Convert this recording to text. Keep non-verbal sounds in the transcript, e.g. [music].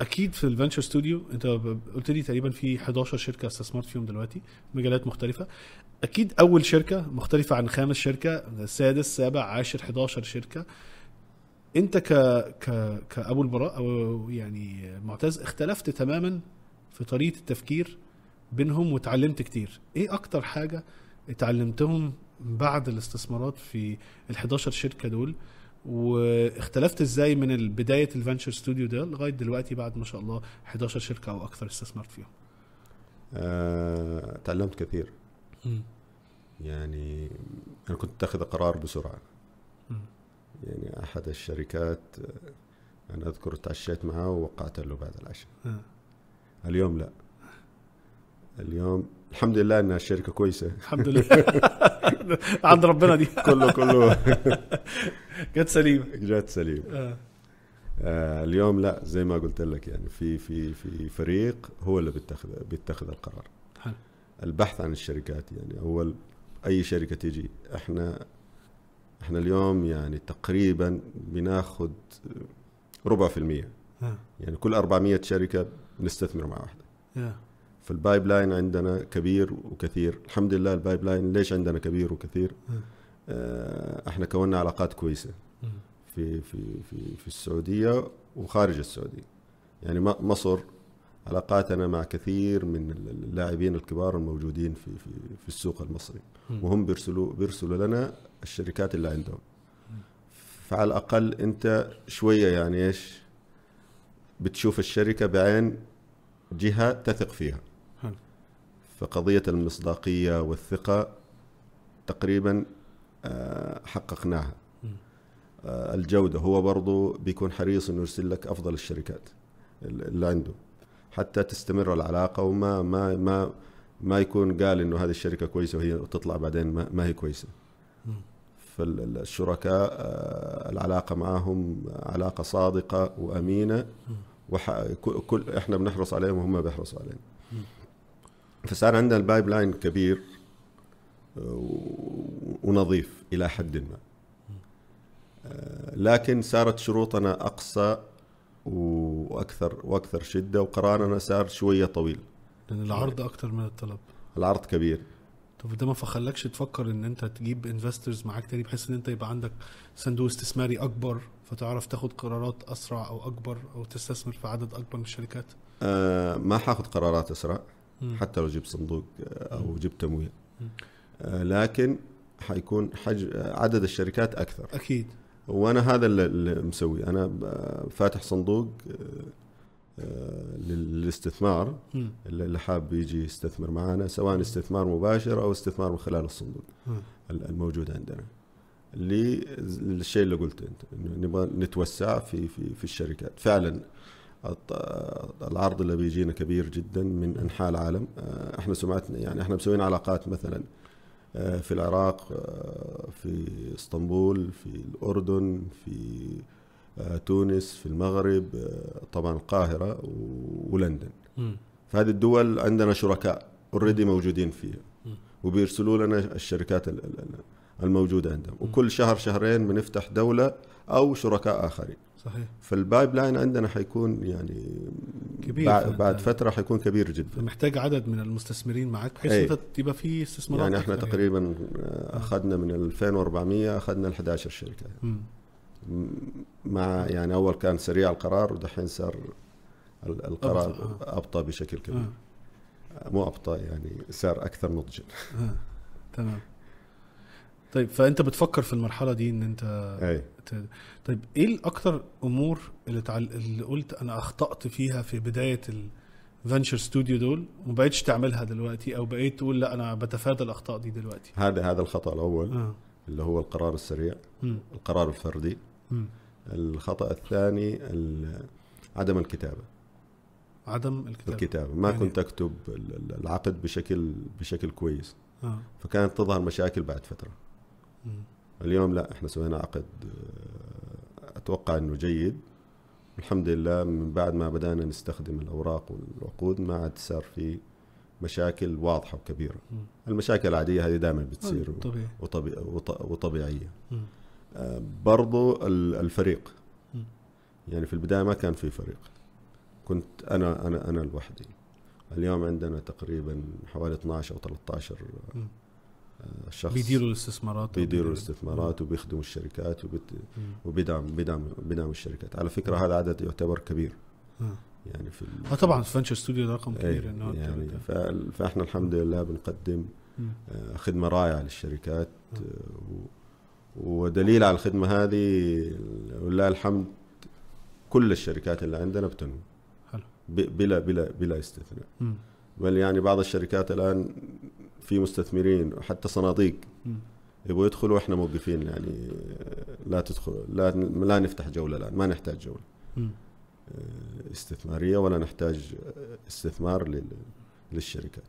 أكيد في الفنتشر ستوديو أنت قلت لي تقريبا في 11 شركة استثمرت فيهم دلوقتي مجالات مختلفة. أكيد أول شركة مختلفة عن خامس شركة سادس سابع عاشر 11 شركة. أنت ك ك كأبو البراء أو يعني معتز اختلفت تماما في طريقة التفكير بينهم وتعلمت كتير. إيه أكتر حاجة اتعلمتهم بعد الاستثمارات في ال 11 شركة دول؟ واختلفت إزاي من بداية الفنتشر ستوديو ده لغاية دلوقتي بعد ما شاء الله 11 شركة أو أكثر استثمرت فيهم. آه، تعلمت كثير. يعني أنا كنت اتخذ قرار بسرعة. مم. يعني أحد الشركات آه، أنا أذكر تعشيت معه ووقعت له بعد العشاء. آه. اليوم لا. اليوم. الحمد لله إنها الشركة كويسة. الحمد لله. [laughs] عند ربنا دي. [laughs] كله كله. [laughs] جت سليمة. جات سليم آه. آه اليوم لا زي ما قلت لك يعني في في في فريق هو اللي بيتخذ بيتخذ القرار. حلو. البحث عن الشركات يعني أول أي شركة تيجي. إحنا إحنا اليوم يعني تقريبا بناخذ ربع في المية. آه. يعني كل 400 شركة بنستثمر مع واحدة. Yeah. فال pipeline عندنا كبير وكثير. الحمد لله ال pipeline ليش عندنا كبير وكثير. آه إحنا كونا علاقات كويسة. في في في في السعودية وخارج السعودية. يعني مصر علاقاتنا مع كثير من اللاعبين الكبار الموجودين في في في السوق المصري. وهم بيرسلوا بيرسلوا لنا الشركات اللي عندهم. فعلى الأقل انت شوية يعني إيش؟ بتشوف الشركة بعين جهة تثق فيها. حلو. فقضية المصداقية والثقة تقريبا آه، حققناها. آه، الجودة هو برضو بيكون حريص إنه يرسل لك أفضل الشركات اللي عنده حتى تستمر العلاقة وما ما ما ما يكون قال إنه هذه الشركة كويسة وهي تطلع بعدين ما, ما هي كويسة مم. فالشركاء آه، العلاقة معهم علاقة صادقة وأمينة وح... كل- كل إحنا بنحرص عليهم وهم بيحرصوا علينا. فصار عندنا ال pipeline كبير آه، ونظيف إلى حد ما. آه، لكن صارت شروطنا أقسى وأكثر وأكثر شدة وقرارنا صار شوية طويل. لأن العرض أكتر من الطلب. العرض كبير. طب ده ما فخلكش تفكر إن أنت تجيب investors معاك تاني بحيث إن أنت يبقى عندك صندوق استثماري أكبر فتعرف تاخد قرارات أسرع أو أكبر أو تستثمر في عدد أكبر من الشركات؟ آه، ما حاخذ قرارات أسرع. حتى لو جبت صندوق آه، أو جبت تمويل. آه، لكن حيكون حج... آه، عدد الشركات أكثر. أكيد. وأنا هذا اللي- مسوي أنا فاتح صندوق للاستثمار. اللي حاب يجي يستثمر معنا سواء استثمار مباشر أو استثمار من خلال الصندوق الموجود عندنا. اللي الشيء اللي قلته أنت نبغى نتوسع في في في الشركات. فعلا العرض اللي بيجينا كبير جدا من أنحاء العالم آه، إحنا سمعتنا يعني إحنا مسويين علاقات مثلا آه، في العراق آه، في إسطنبول في الأردن في تونس في المغرب طبعا القاهرة ولندن. فهذه الدول عندنا شركاء already موجودين فيها. وبيرسلوا لنا الشركات ال- ال- ال- الموجودة عندهم. وكل شهر شهرين بنفتح دولة أو شركاء آخرين صحيح فال pipeline عندنا حيكون يعني كبير بعد. بعد فترة حيكون كبير جدا فمحتاج عدد من المستثمرين معاك بحيث. انت يبقى في استثمارات يعني إحنا تقريبا آه، أخذنا من 2400 أخذنا ال 11 شركة مم. مع يعني أول كان سريع القرار ودحين صار ال- القرار أبطأ، أبطأ بشكل كبير آه. مو أبطأ يعني صار أكثر نضجا آه. تمام طيب فأنت بتفكر في المرحلة دي إن أنت ت- طيب إيه الأكتر أمور اللي تعل... اللي قلت أنا أخطأت فيها في بداية الفنشر ستوديو دول وما بقتش تعملها دلوقتي أو بقيت تقول لأ أنا بتفادى الأخطاء دي دلوقتي؟ هذا هذا الخطأ الأول آه. اللي هو القرار السريع مم. القرار الفردي. مم. الخطأ الثاني ال- عدم الكتابة. عدم الكتابة. الكتابة. ما يعني- كنت أكتب ال- ال- العقد بشكل بشكل كويس. آه. فكانت تظهر مشاكل بعد فترة. اليوم لا إحنا سوينا عقد. أتوقع إنه جيد. الحمد لله من بعد ما بدأنا نستخدم الأوراق والعقود ما عاد صار في مشاكل واضحة وكبيرة. مم. المشاكل العادية هذه دائما بتصير طبيعي. وطبي... وط... وطبيعية. مم. آه، برضو ال- الفريق. مم. يعني في البداية ما كان في فريق. كنت أنا أنا أنا لوحدي. اليوم عندنا تقريبا حوالي 12 أو 13 مم. آه، شخص بيديروا الاستثمارات بيديروا الاستثمارات وبيخدموا الشركات وبت... مم. وبدعم بدعم بدعم الشركات على فكرة هذا عدد يعتبر كبير آه. يعني في ال... آه طبعا فنشر ستوديو ده رقم كبير أنت يعني ف... فإحنا الحمد لله بنقدم. آه، خدمة رائعة للشركات آه، و... ودليل على الخدمة هذه ولله الحمد كل الشركات اللي عندنا بتنمو حلو. ب... بلا بلا بلا استثناء. بل يعني بعض الشركات الآن في مستثمرين وحتى صناديق. يبغوا يدخلوا وإحنا موقفين يعني آه، لا تدخل لا لا نفتح جولة الآن ما نحتاج جولة. آه، استثمارية ولا نحتاج استثمار لل- للشركات